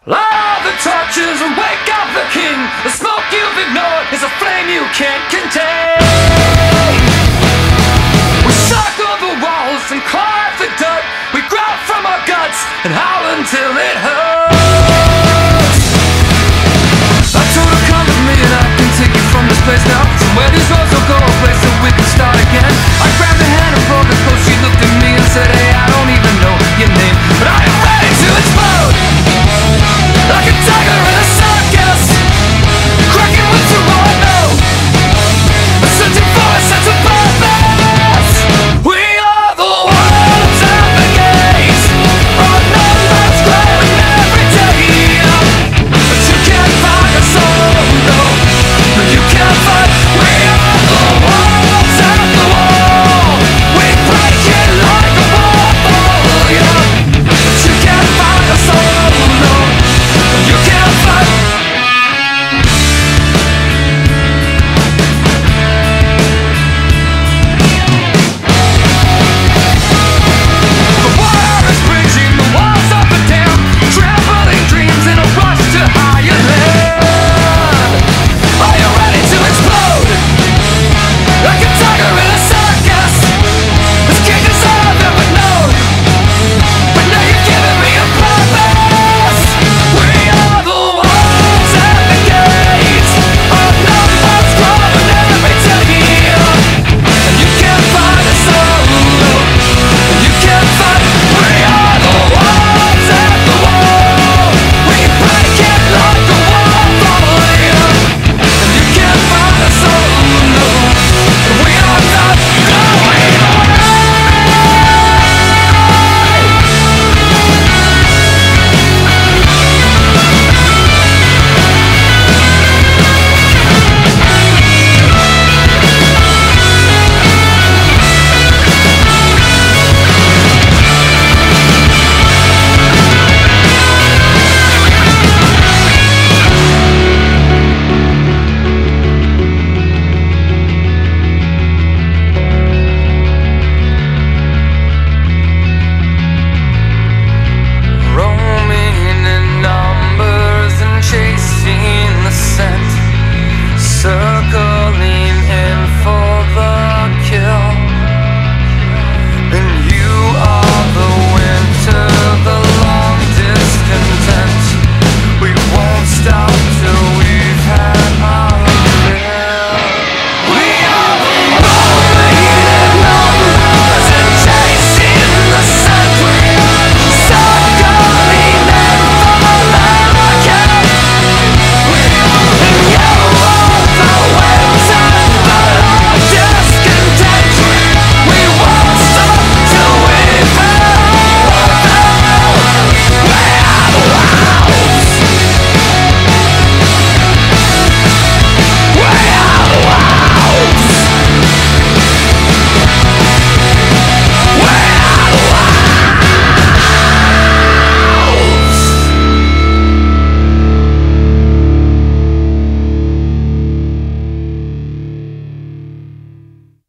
Light the torches and wake up the king. The smoke you've ignored is a flame you can't contain. We circle the walls and claw at the dirt. We growl from our guts and howl until it hurts. I told her come with me and I can take you from this place now. Somewhere these walls